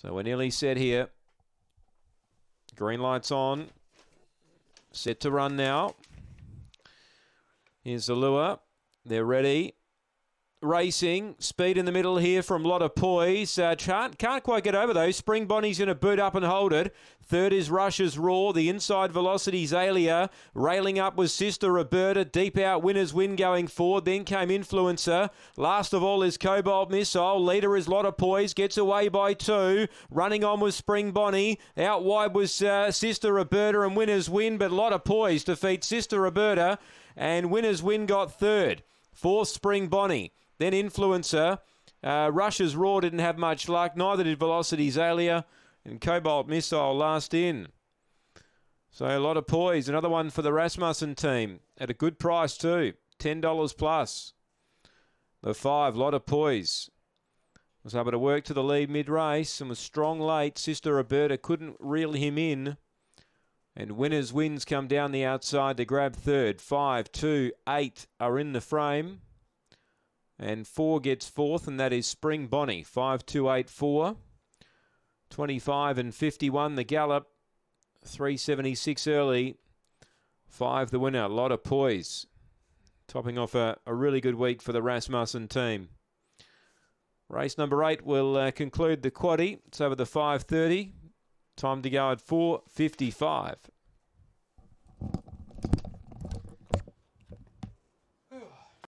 So we're nearly set here. Green lights on. Set to run now. Here's the lure. They're ready. Racing. Speed in the middle here from Lot of Poise. Uh, can't, can't quite get over though. Spring Bonnie's going to boot up and hold it. Third is Rush's Roar. The inside velocity Zalia. Railing up was Sister Roberta. Deep out winners win going forward. Then came Influencer. Last of all is Cobalt Missile. Leader is Lot of Poise. Gets away by two. Running on was Spring Bonnie. Out wide was uh, Sister Roberta and winners win. But Lot of Poise defeats Sister Roberta. And winners win got third. Fourth Spring Bonnie. Then Influencer. Uh, Rush's Roar didn't have much luck. Neither did Velocity Zalia. And Cobalt Missile last in. So a lot of poise. Another one for the Rasmussen team at a good price too. $10 plus. The five, lot of poise. Was able to work to the lead mid-race and was strong late. Sister Roberta couldn't reel him in. And winners wins come down the outside to grab third. Five, two, eight are in the frame. And four gets fourth, and that is Spring Bonnie. Five, two, eight, four. 25 and 51 the gallop. 376 early. Five the winner. A lot of poise. Topping off a, a really good week for the Rasmussen team. Race number eight will uh, conclude the quaddy. It's over the 5.30. Time to go at 4.55.